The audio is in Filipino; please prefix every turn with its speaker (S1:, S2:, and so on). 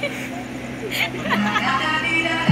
S1: Daddy,